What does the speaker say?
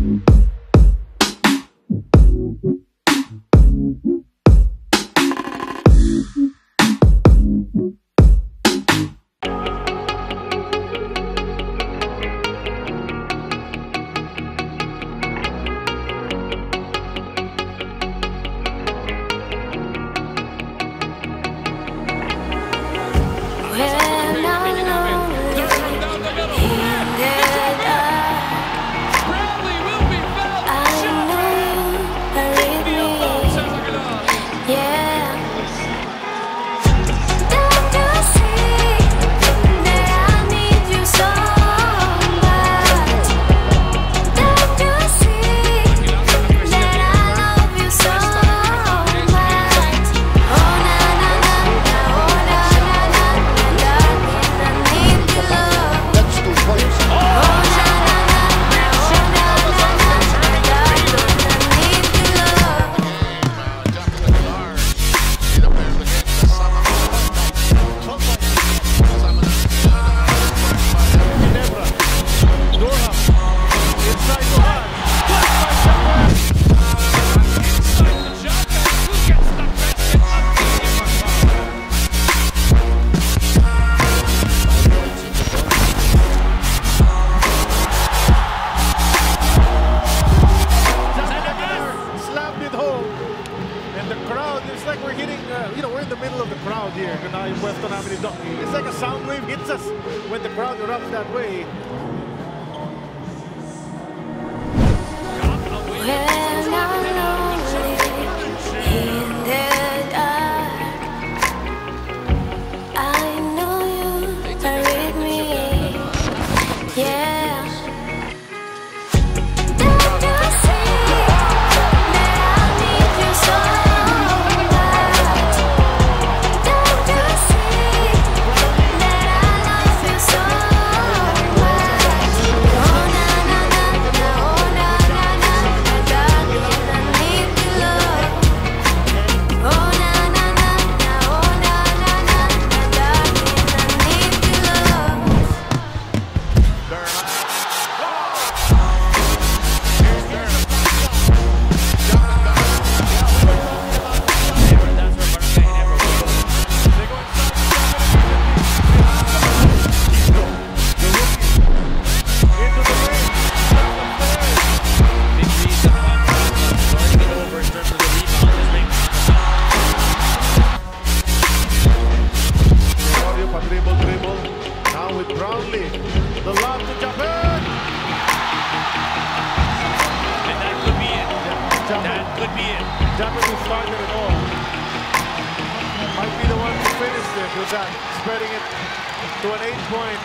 When it's like we're hitting, uh, you know, we're in the middle of the crowd here. Now in Weston Avenue. It's like a sound wave hits us when the crowd erupts that way. Dribble. Now with Brownlee. The to Japeth. Japeth. Japeth who started it all. Might be the one to finish this with that. Spreading it to an eight point